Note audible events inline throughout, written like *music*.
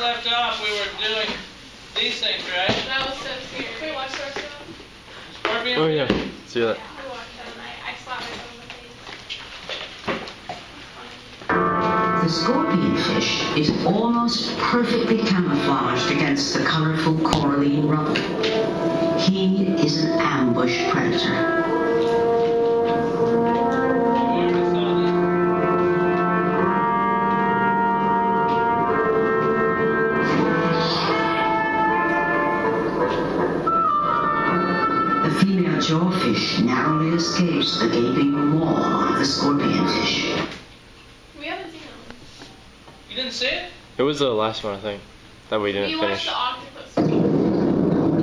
last left off, we were doing these things, right? That was so scary. Can we watch the rest of them? Scorpion. Oh yeah, see that. Yeah, we watched them and I, I slapped myself in the face. The scorpion fish is almost perfectly camouflaged against the colorful coralline rubble. He is an ambush predator. Escapes the gaping maw of the scorpion fish. We haven't seen them. You didn't see it? It was the last one I think that we We didn't watched finish. the octopus.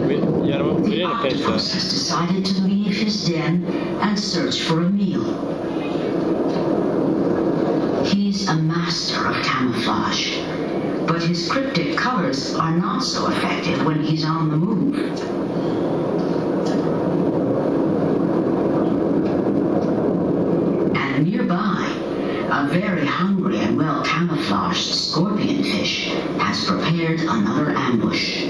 We, yeah, no, we The didn't finish octopus that. has decided to leave his den and search for a meal. He's a master of camouflage, but his cryptic colors are not so effective when he's on the move. And nearby, a very hungry and well camouflaged scorpion fish has prepared another ambush.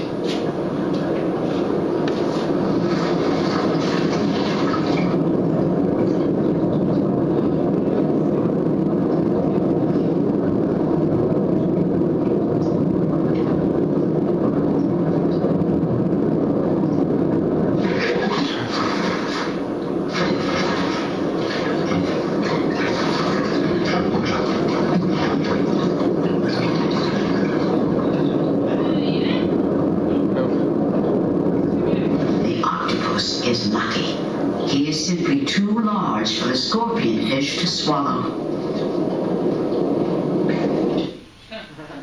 The octopus is lucky. He is simply too large for the scorpion fish to swallow.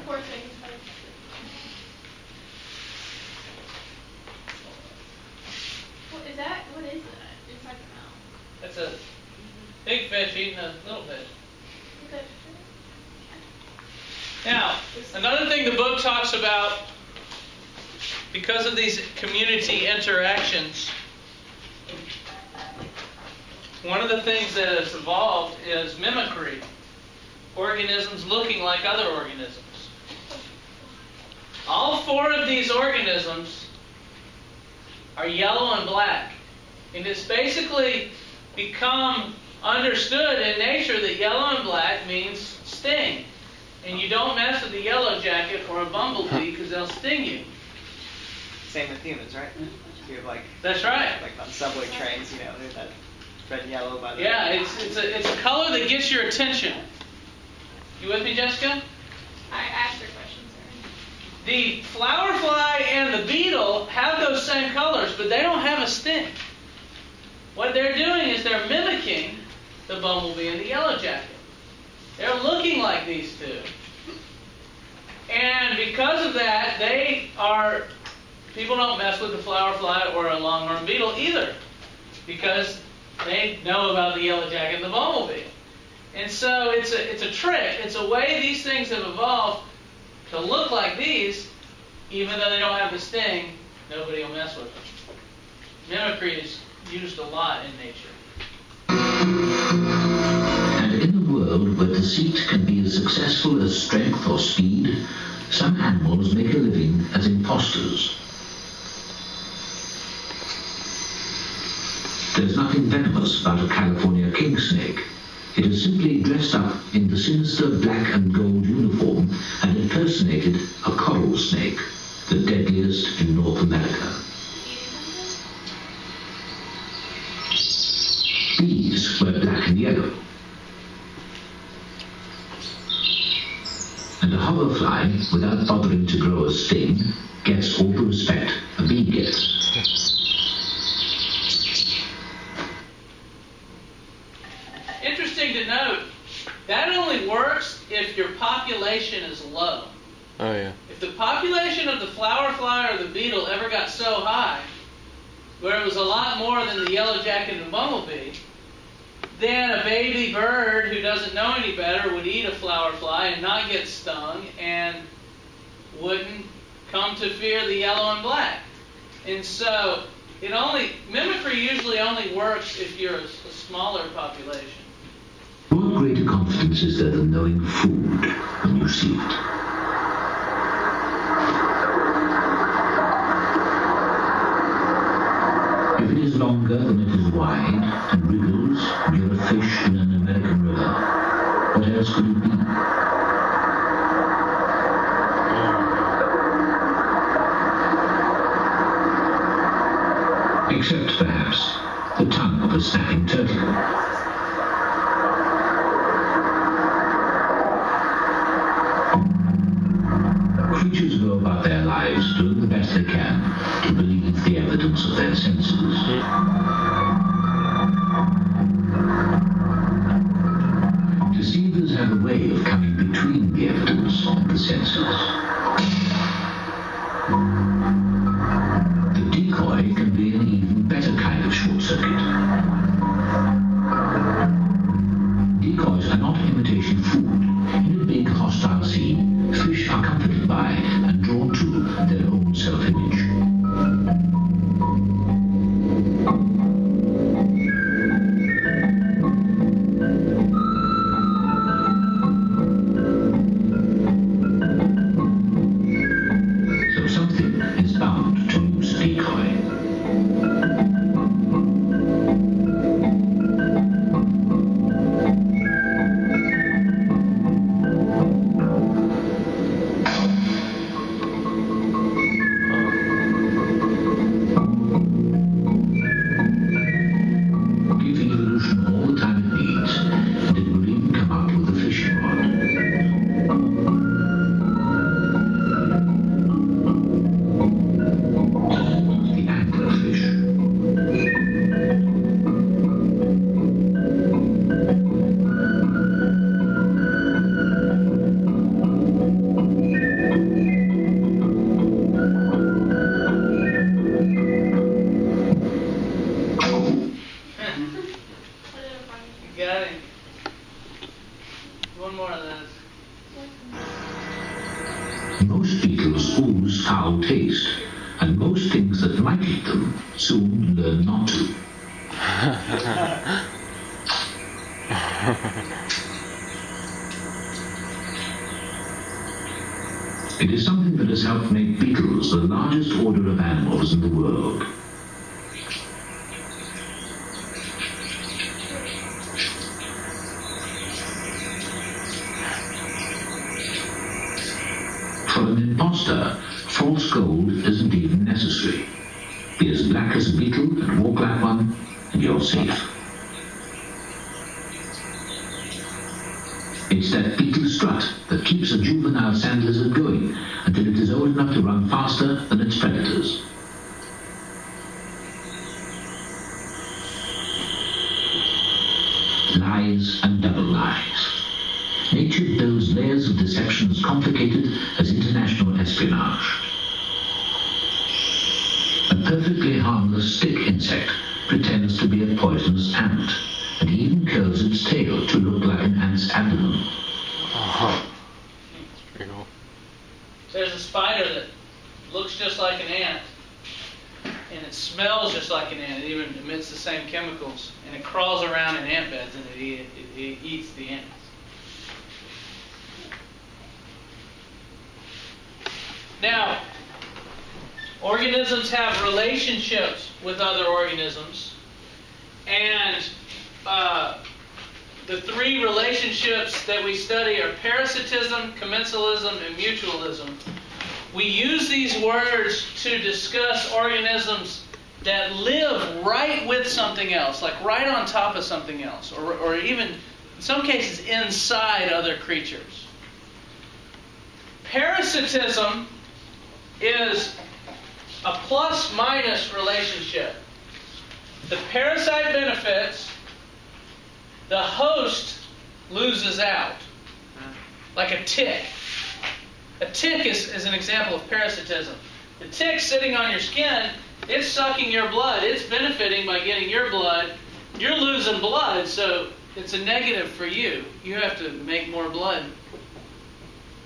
Poor thing. What is that? What is that inside the mouth? That's a big fish eating a little fish. Is that Now, another thing the book talks about, because of these community interactions, one of the things that has evolved is mimicry. Organisms looking like other organisms. All four of these organisms are yellow and black. And it's basically become understood in nature that yellow and black means sting. And you don't mess with a yellow jacket or a bumblebee because they'll sting you. Same with humans, right? Mm-hmm. You have like That's right. like on subway trains, you know, there's that red and yellow by the Yeah, it's, it's, a, it's a color that gets your attention. You with me, Jessica? I asked her questions. Sorry. The flower fly and the beetle have those same colors, but they don't have a sting. What they're doing is they're mimicking the bumblebee and the yellow jacket. They're looking like these two. And because of that, they are, people don't mess with the flower fly or a longhorn beetle either. Because they know about the yellow jacket and the bumblebee. And so it's a, it's a trick. It's a way these things have evolved to look like these, even though they don't have the sting, nobody will mess with them. Mimicry is used a lot in nature. And in a world where deceit can be as successful as strength or speed, some animals make a living as impostors. There's nothing venomous about a California king snake. It is simply dressed up in the sinister black and gold uniform and impersonated a coral snake, the deadliest in North America. Bees were black and yellow. And a hoverfly, without bothering to grow a sting, gets all the respect a bee gets. Interesting to note, that only works if your population is low. Oh yeah. If the population of the flower fly or the beetle ever got so high, where it was a lot more than the yellow jacket and the bumblebee, then a baby bird who doesn't know any better would eat a flower fly and not get stung and wouldn't come to fear the yellow and black. And so it only mimicry usually only works if you're a, a smaller population. What greater confidence is there than knowing food when you see it? Longer than it is wide and wriggles near a fish in an American river, what else could it be? Except, perhaps, the tongue of a snapping turtle. By largest order of animals in the world. For an impostor, false gold isn't even necessary. Be as black as a beetle and walk like one, and you're safe. It's that beetle strut that keeps a juvenile sand lizard going until it is old enough to run faster than its predators. Lies and double lies. Nature builds layers of deception as complicated as international espionage. A perfectly harmless stick insect pretends to be a poisonous There's a spider that looks just like an ant, and it smells just like an ant. It even emits the same chemicals, and it crawls around in ant beds and it, it, it eats the ants. Now, organisms have relationships with other organisms, and uh, the three relationships that we study are parasitism, commensalism, and mutualism. We use these words to discuss organisms that live right with something else, like right on top of something else, or, or even, in some cases, inside other creatures. Parasitism is a plus minus relationship. The parasite benefits, the host loses out. Like a tick. A tick is, is an example of parasitism. The tick sitting on your skin, it's sucking your blood. It's benefiting by getting your blood. You're losing blood, so it's a negative for you. You have to make more blood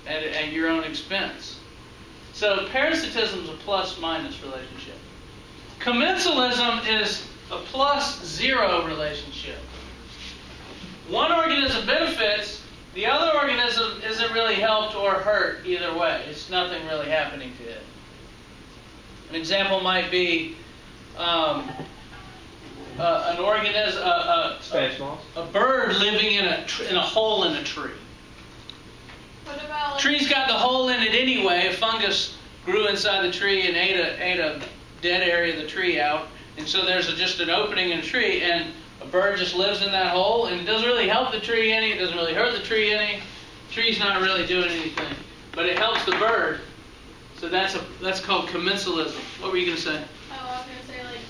at, at your own expense. So parasitism is a plus minus relationship. Commensalism is a plus zero relationship. One organism benefits, the other organism isn't really helped or hurt either way. It's nothing really happening to it. An example might be um, uh, an organism, uh, Spanish moss. a, a bird living in a tr- in a hole in a tree. What about like, Tree's got the hole in it anyway. A fungus grew inside the tree and ate a ate a dead area of the tree out, and so there's a, just an opening in the tree, and a bird just lives in that hole, and it doesn't really help the tree any. It doesn't really hurt the tree any. Tree's not really doing anything, but it helps the bird. So that's a that's called commensalism. What were you gonna say? Oh, I was gonna say like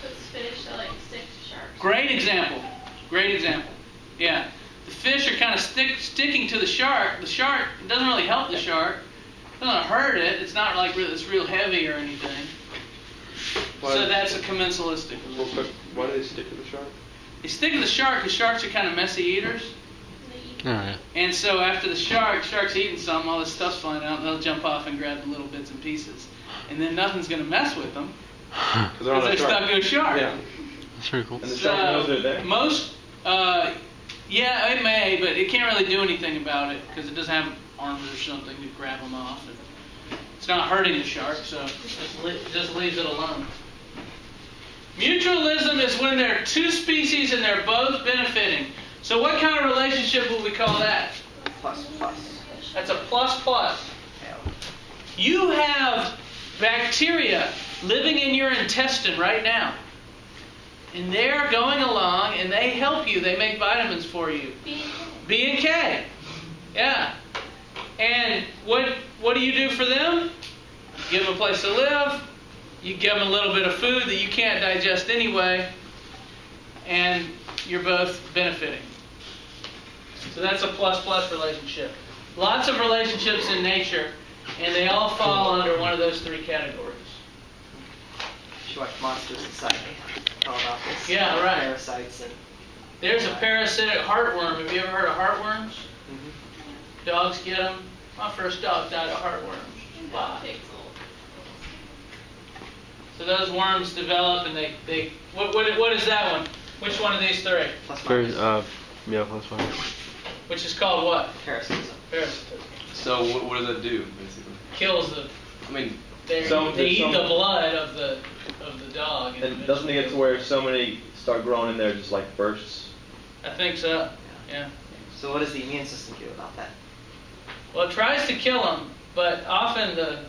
puts fish to like stick to sharks. Great example. Great example. Yeah. The fish are kind of stick, sticking to the shark. The shark it doesn't really help the shark. It doesn't hurt it. It's not like really, it's real heavy or anything. Why- So that's a commensalistic. Real quick, why do they stick to the shark? They stick to the shark because sharks are kind of messy eaters. And Oh yeah. And so after the shark, shark's eating something, all this stuff's flying out, and they'll jump off and grab the little bits and pieces. And then nothing's going to mess with them *laughs* Because because they're stuck to a shark. Yeah. That's pretty cool. And the shark knows they're there. Most, uh, yeah, it may, but it can't really do anything about it because it doesn't have arms or something to grab them off. And it's not hurting the shark, so it just, li- just leaves it alone. Mutualism is when there are two species and they're both benefiting. So what kind of relationship would we call that? Plus, plus. That's a plus plus. You have bacteria living in your intestine right now. And they're going along and they help you. They make vitamins for you. being B and K. Yeah. And what what do you do for them? Give them a place to live. You give them a little bit of food that you can't digest anyway. And you're both benefiting. So that's a plus plus relationship. Lots of relationships in nature, and they all fall under one of those three categories. You should watch Monster Society. All about this. Yeah, right. Parasites and. There's a parasitic heartworm. Have you ever heard of heartworms? Mm -hmm. Dogs get them. My first dog died of heartworms. Wow. Pixel. So those worms develop and they, they what, what, what is that one? Which one of these three? Plus Very, minus. uh, yeah, plus one. Which is called what? Parasitism. Parasitism. So what, what does that do, basically? Kills the. I mean, They, Some- they eat some- the blood of the of the dog. And doesn't it get to where so many start growing in there, just like bursts? I think so. Yeah. So what does the immune system do about that? Well, it tries to kill them, but often the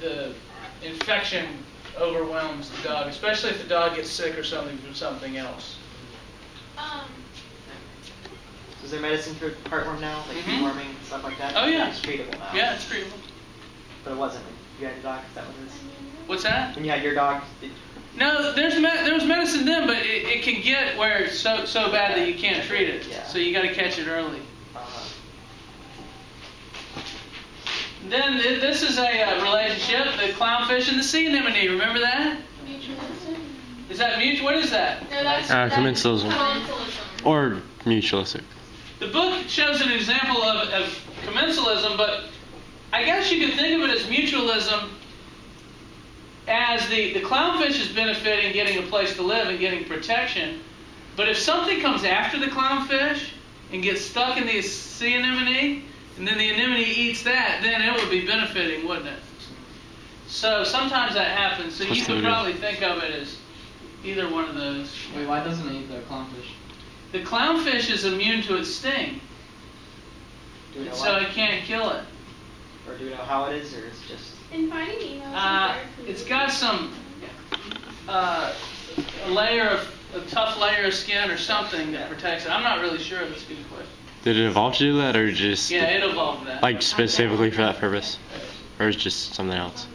the infection overwhelms the dog, especially if the dog gets sick or something from something else. Um, So is there medicine for heartworm now, like Mhm. deworming and stuff like that? Oh, yeah. It's treatable now. Yeah, it's treatable. But it wasn't. You had your dog. Is that what it is? What's that? When you had your dog. Did, No, there's me- there's medicine then, but it, it can get where it's so so bad that you can't treat it. Yeah. So you got to catch it early. uh, Then this is a uh, relationship: the clownfish and the sea anemone. Remember that? mutualism. Is that mutual? What is that? No, that's Uh, that's commensalism. commensalism. Or mutualistic. The book shows an example of, of commensalism, but I guess you could think of it as mutualism as the, the clownfish is benefiting getting a place to live and getting protection. But if something comes after the clownfish and gets stuck in the sea anemone, and then the anemone eats that, then it would be benefiting, wouldn't it? So sometimes that happens. So you What's could probably think of it as either one of those. Wait, why doesn't it eat the clownfish? The clownfish is immune to its sting, do we know so why? it can't kill it. Or do we know how it is, or it's just? In Finding Nemo. Uh, it's got some uh, a layer of a tough layer of skin or something that protects it. I'm not really sure. That's a good question. Did it evolve to do that, or just Yeah, it evolved that. like specifically for that purpose, or is just something else?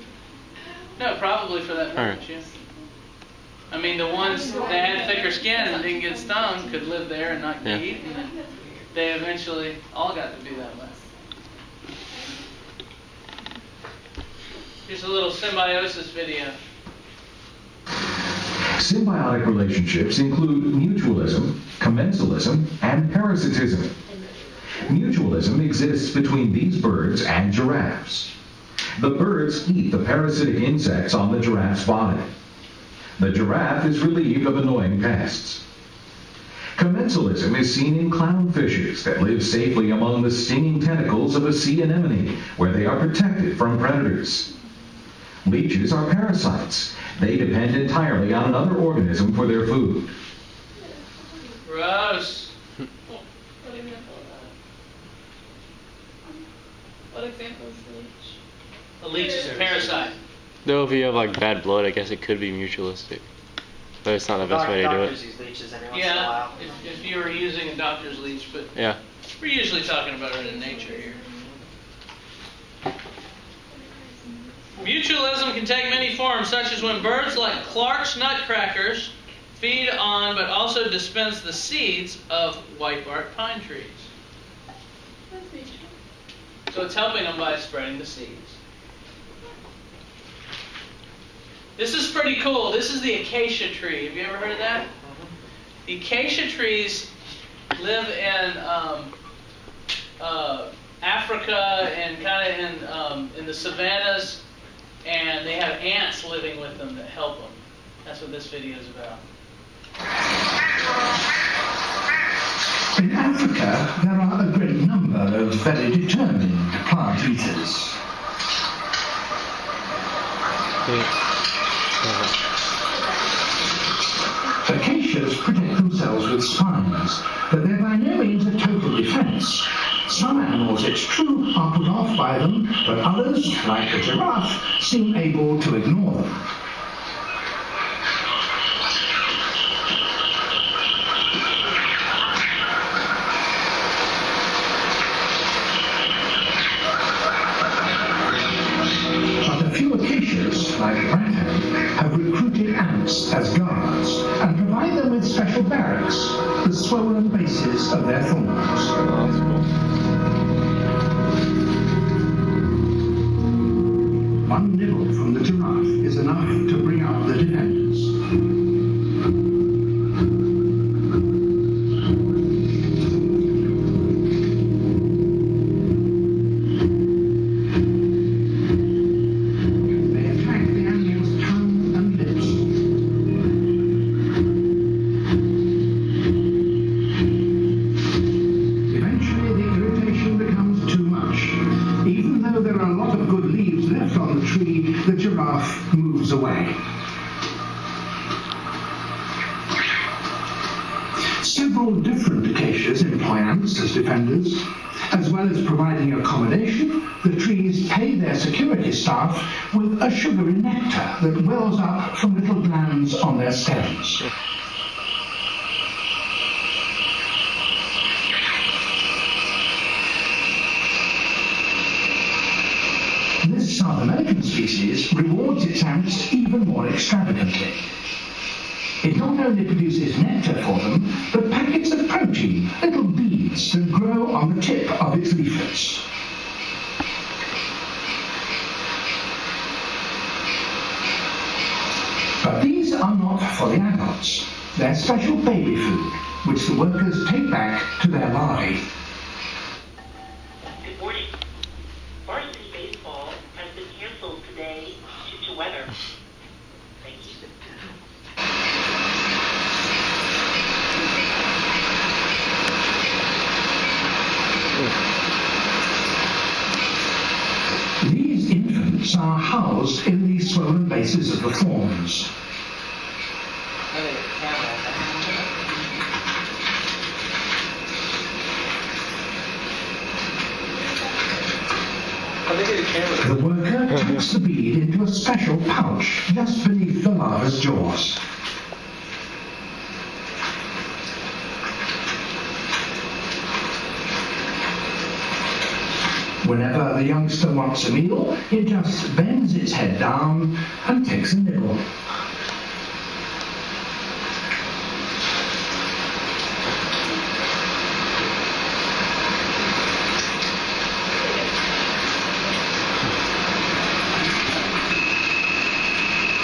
no, probably for that Alright. purpose. Yeah. I mean, the ones that had thicker skin and didn't get stung could live there and not get Yeah. eaten. And they eventually all got to do that way. Here's a little symbiosis video. Symbiotic relationships include mutualism, commensalism, and parasitism. Mutualism exists between these birds and giraffes. The birds eat the parasitic insects on the giraffe's body. The giraffe is relieved of annoying pests. Commensalism is seen in clownfishes that live safely among the stinging tentacles of a sea anemone, where they are protected from predators. Leeches are parasites. They depend entirely on another organism for their food. Gross. What example of that? What example is leech? A leech is a parasite. Though if you have like bad blood, I guess it could be mutualistic. But it's not the best way to do Doctors it. use leeches every once in a Yeah, while. if, if you were using a doctor's leech, but Yeah. we're usually talking about it in nature here. Mutualism can take many forms, such as when birds like Clark's nutcrackers feed on but also dispense the seeds of whitebark pine trees. So it's helping them by spreading the seeds. This is pretty cool. This is the acacia tree. Have you ever heard of that? The acacia trees live in um, uh, Africa and kind of in um, in the savannas, and they have ants living with them that help them. That's what this video is about. In Africa, there are a great number of very determined plant eaters. Acacias protect themselves with spines, but they're by no means a total defense. Some animals, it's true, are put off by them, but others, like the giraffe, seem able to ignore them. One. Nibble from the giraffe is enough to bring out It not only produces nectar for them, but packets of protein, little beads that grow on the tip of its leaflets. But these are not for the adults. They're special baby food, which the workers take back to their larvae. Good morning. Varsity baseball has been canceled today due to weather. Thank you. These infants are housed in the swollen The worker tucks the bead into a special pouch just beneath the larva's jaws. Whenever the youngster wants a meal, it just bends its head down and takes a nibble.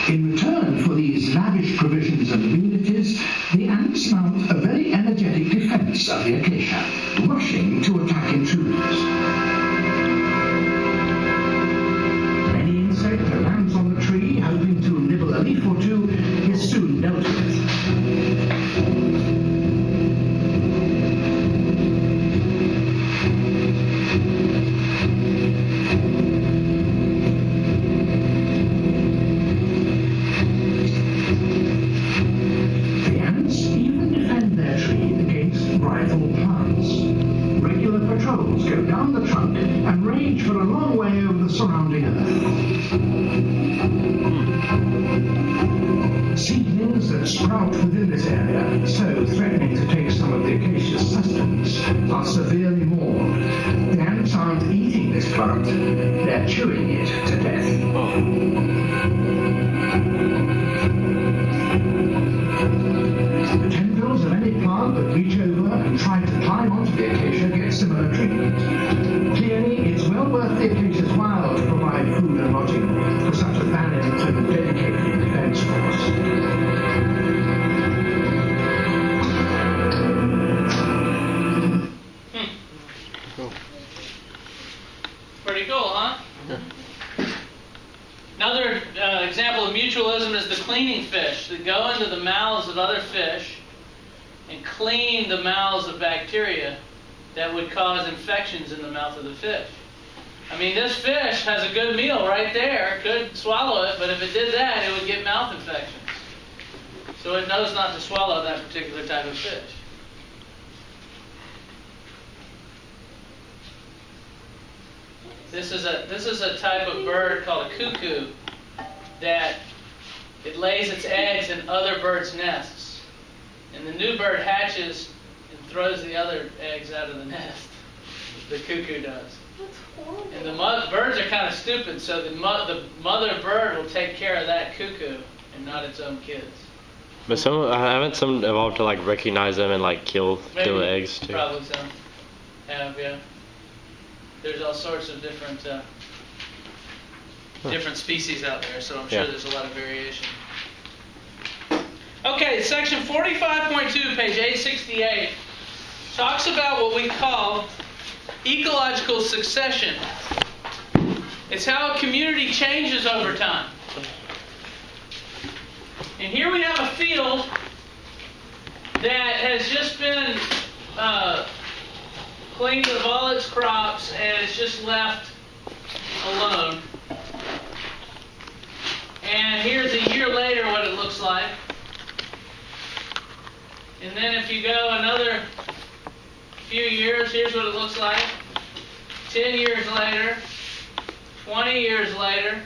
In return for these lavish provisions and amenities, the ants mount a very energetic defense of the acacia, surrounding earth. Hmm. Seedlings that sprout within this area, so threatening to take some of the acacia's sustenance, are severely mauled. The ants aren't eating this plant, they're chewing it to death. And clean the mouths of bacteria that would cause infections in the mouth of the fish. I mean, this fish has a good meal right there, could swallow it, but if it did that, it would get mouth infections. So it knows not to swallow that particular type of fish. This is a this is a type of bird called a cuckoo that it lays its eggs in other birds' nests, and the new bird hatches and throws the other eggs out of the nest. The cuckoo does. That's horrible. And the mo- birds are kind of stupid, so the, mo- the mother bird will take care of that cuckoo and not its own kids. But some haven't some evolved to like recognize them and like kill kill the eggs too. Probably some have, yeah. There's all sorts of different uh, different species out there, so I'm sure Yeah. there's a lot of variation. Okay, section 45.2, page 868, talks about what we call ecological succession. It's how a community changes over time. And here we have a field that has just been uh, cleaned of all its crops and it's just left alone. And here's a year later what it looks like. And then if you go another few years, here's what it looks like. 10 years later, 20 years later,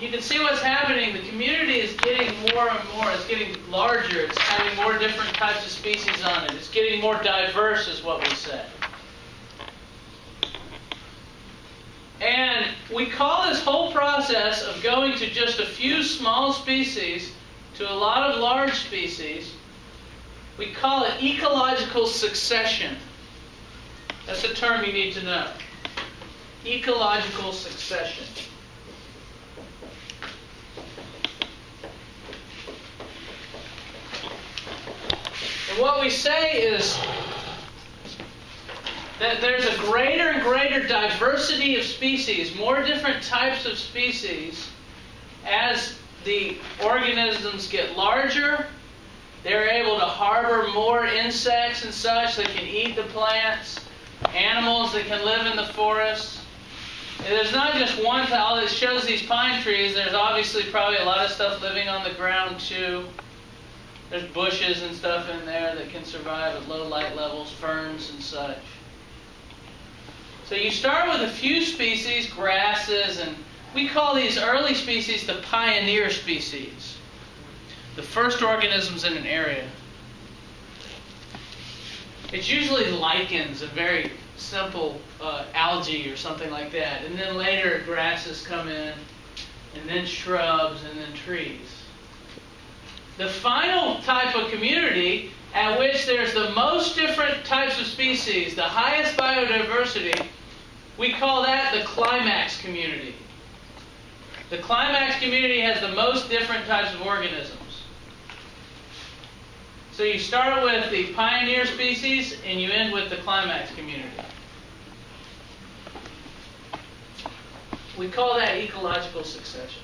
you can see what's happening. The community is getting more and more. It's getting larger. It's having more different types of species on it. It's getting more diverse, is what we say. And we call this whole process of going to just a few small species to a lot of large species, we call it ecological succession. That's a term you need to know. Ecological succession. And what we say is that there's a greater and greater diversity of species, more different types of species, as the organisms get larger. They're able to harbor more insects and such that can eat the plants, animals that can live in the forest. And there's not just one, all it shows these pine trees, there's obviously probably a lot of stuff living on the ground too. There's bushes and stuff in there that can survive at low light levels, ferns and such. So you start with a few species, grasses, and we call these early species the pioneer species. The first organisms in an area. It's usually lichens, a very simple uh, algae or something like that. And then later grasses come in, and then shrubs, and then trees. The final type of community at which there's the most different types of species, the highest biodiversity, we call that the climax community. The climax community has the most different types of organisms. So you start with the pioneer species and you end with the climax community. We call that ecological succession.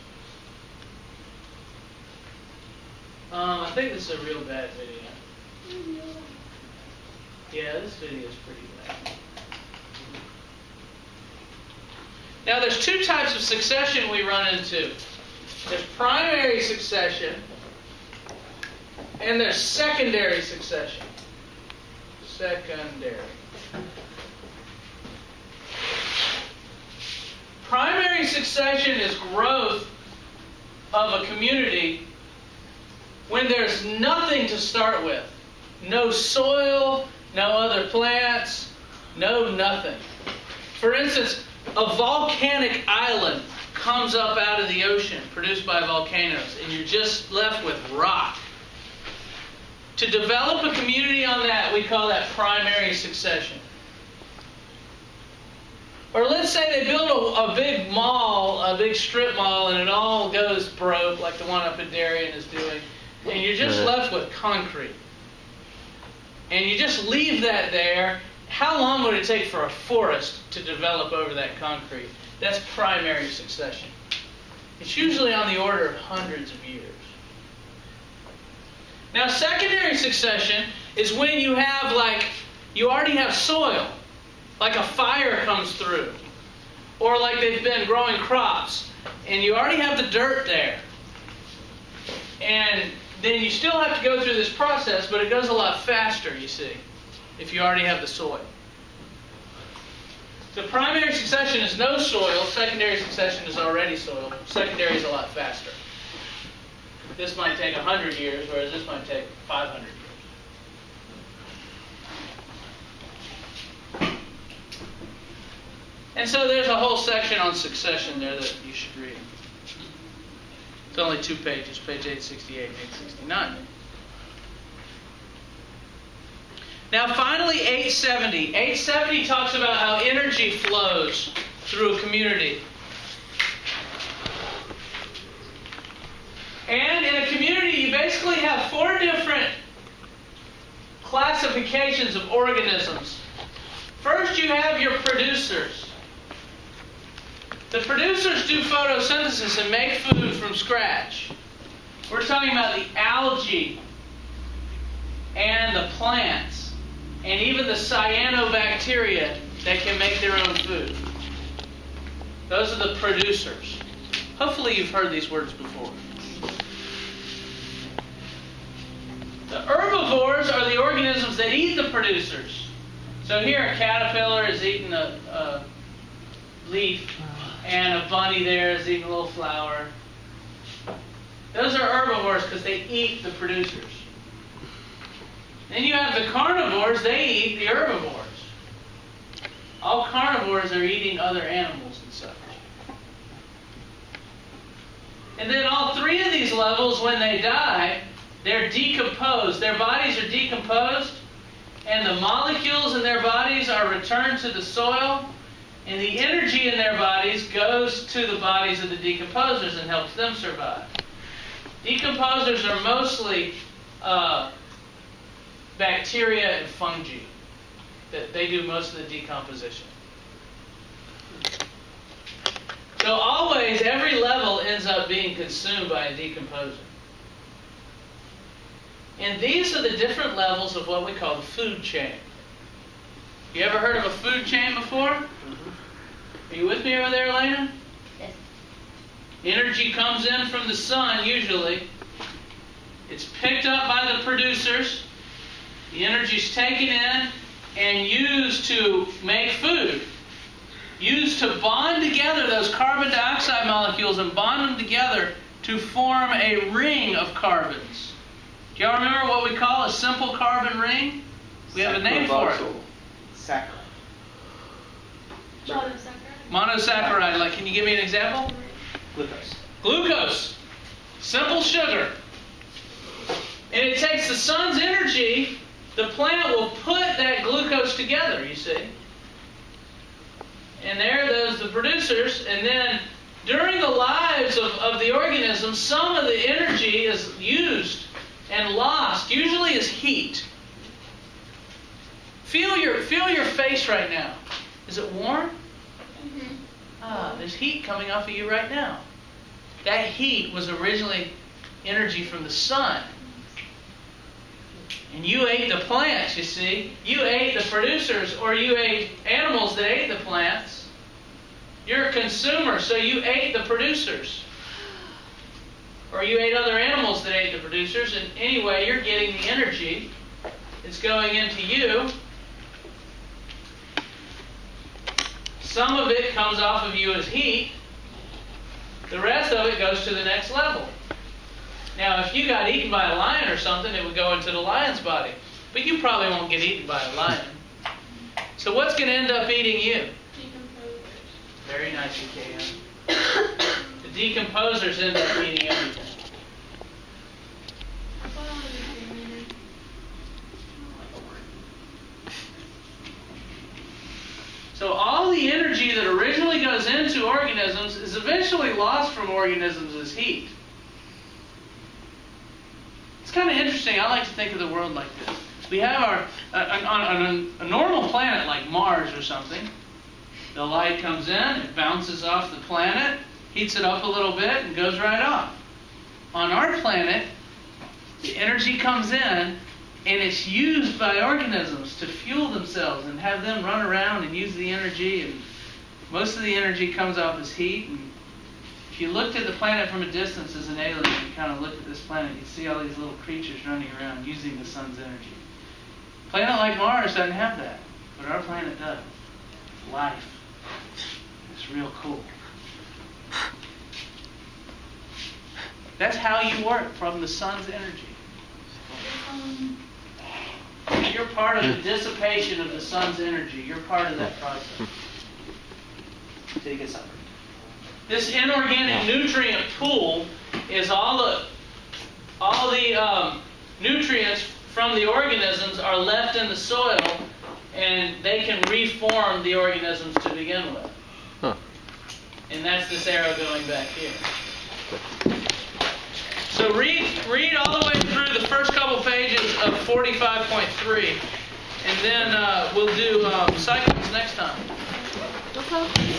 Um, I think this is a real bad video. Yeah, this video is pretty bad. Now, there's two types of succession we run into. There's primary succession, and there's secondary succession. Secondary. Primary succession is growth of a community when there's nothing to start with. No soil, no other plants, no nothing. For instance, a volcanic island comes up out of the ocean produced by volcanoes, and you're just left with rock. To develop a community on that, we call that primary succession. Or let's say they build a, a big mall, a big strip mall, and it all goes broke, like the one up in Darien is doing, and you're just left with concrete. And you just leave that there. How long would it take for a forest to develop over that concrete? That's primary succession. It's usually on the order of hundreds of years. Now, secondary succession is when you have, like, you already have soil, like a fire comes through, or like they've been growing crops, and you already have the dirt there. And then you still have to go through this process, but it goes a lot faster, you see, if you already have the soil. So primary succession is no soil, secondary succession is already soil. Secondary is a lot faster. This might take 100 years, whereas this might take 500 years. And so there's a whole section on succession there that you should read. It's only two pages, page 868 and 869. Now, finally, 870. 870 talks about how energy flows through a community. And in a community, you basically have four different classifications of organisms. First, you have your producers. The producers do photosynthesis and make food from scratch. We're talking about the algae and the plants and even the cyanobacteria that can make their own food. Those are the producers. Hopefully, you've heard these words before. The herbivores are the organisms that eat the producers. So here, a caterpillar is eating a, a leaf, and a bunny there is eating a little flower. Those are herbivores because they eat the producers. Then you have the carnivores, they eat the herbivores. All carnivores are eating other animals and such. And then all three of these levels, when they die, they're decomposed. Their bodies are decomposed, and the molecules in their bodies are returned to the soil, and the energy in their bodies goes to the bodies of the decomposers and helps them survive. Decomposers are mostly uh, bacteria and fungi. That they do most of the decomposition. So always, every level ends up being consumed by a decomposer. And these are the different levels of what we call the food chain. You ever heard of a food chain before? Mm-hmm. Are you with me over there, Elena? Yes. Energy comes in from the sun, usually. It's picked up by the producers. The energy's taken in and used to make food. Used to bond together those carbon dioxide molecules and bond them together to form a ring of carbons. Do y'all remember what we call a simple carbon ring? We have a name for it. Saccharide. Monosaccharide. Monosaccharide. Like, can you give me an example? Glucose. Glucose. Simple sugar. And it takes the sun's energy, the plant will put that glucose together, you see. And there those the producers, and then during the lives of, of the organism, some of the energy is used and lost, usually is heat. Feel your feel your face right now. Is it warm? Ah, there's heat coming off of you right now. That heat was originally energy from the sun. And you ate the plants, you see. You ate the producers, or you ate animals that ate the plants. You're a consumer, so you ate the producers. Or you ate other animals that ate the producers, and anyway, you're getting the energy. It's going into you. Some of it comes off of you as heat. The rest of it goes to the next level. Now, if you got eaten by a lion or something, it would go into the lion's body. But you probably won't get eaten by a lion. So what's going to end up eating you? Decomposers. Very nice, KM. *coughs* The decomposers end up eating everything. Well, understanding. So all the energy that originally goes into is eventually lost from organisms as heat. It's kind of interesting. I like to think of the world like this. We have our uh, on, on a, a normal planet like Mars or something. The light comes in, it bounces off the planet, heats it up a little bit, and goes right off. On our planet, the energy comes in and it's used by organisms to fuel themselves and have them run around and use the energy and most of the energy comes off as heat and if you looked at the planet from a distance as an alien and kind of looked at this planet you'd see all these little creatures running around using the sun's energy. A planet like mars doesn't have that but our planet does. Life. It's real cool. That's how you work from the sun's energy. You're part of the dissipation of the sun's energy. You're part of that process. Take a supper. This inorganic nutrient pool is all the all the um, nutrients from the organisms are left in the soil, and they can reform the organisms to begin with. Huh. And that's this arrow going back here. So read read all the way through the first couple pages of 45.3, and then uh, we'll do um, cycles next time. What's up?